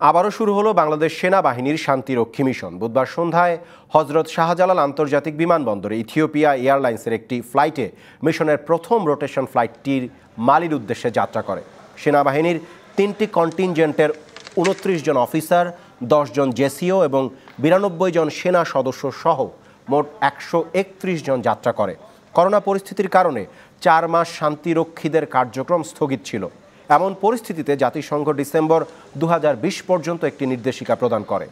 আবারও শুরু হলো বাংলাদেশ সেনাবাহিনীর শান্তিরক্ষী মিশন। বুধবার সন্ধ্যায় হজরত শাহজালাল আন্তর্জাতিক বিমানবন্দরে ইথিওপিয়া এয়ারলাইন্সের একটি ফ্লাইটে মিশনের প্রথম রোটেশন ফ্লাইটটির মালির উদ্দেশ্যে যাত্রা করে। সেনাবাহিনীর তিনটি কন্টিনজেন্টের উনত্রিশ জন অফিসার জন জেসিও এবং বিরানব্বই জন সেনা সদস্য সহ মোট একশো একত্রিশ জন যাত্রা করে। করোনা পরিস্থিতির কারণে চার মাস শান্তিরক্ষীদের কার্যক্রম স্থগিত ছিল। এমন পরিস্থিতিতে জাতিসংঘ ডিসেম্বর দু হাজার বিশ পর্যন্ত একটি নির্দেশিকা প্রদান করে।